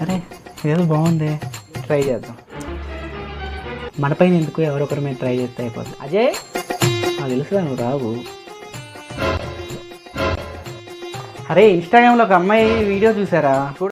అరే ఏదో బాగుంది. ట్రై చేద్దాం. మన పైన ఎందుకు ఎవరొకరు మేము ట్రై చేస్తే అయిపోతుంది అజయ్! నాకు తెలుసురా నువ్వు రావు. అరే ఇన్స్టాగ్రామ్లో ఒక అమ్మాయి వీడియో చూసారా?